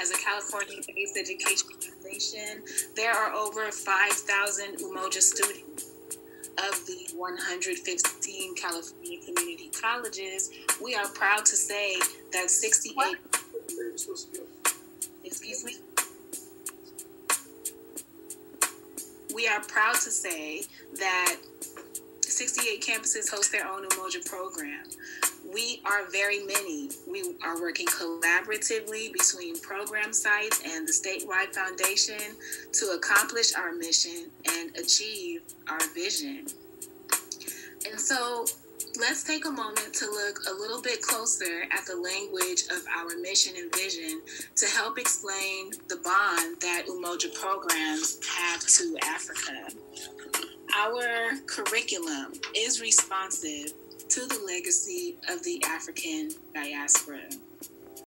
as a California-based education foundation, there are over 5,000 Umoja students. Of the 115 California community colleges, we are proud to say that 68. What? Excuse me? We are proud to say that 68 campuses host their own Umoja program we are very many. We are working collaboratively between program sites and the statewide foundation to accomplish our mission and achieve our vision. And so let's take a moment to look a little bit closer at the language of our mission and vision to help explain the bond that Umoja programs have to Africa. Our curriculum is responsive to the legacy of the African diaspora.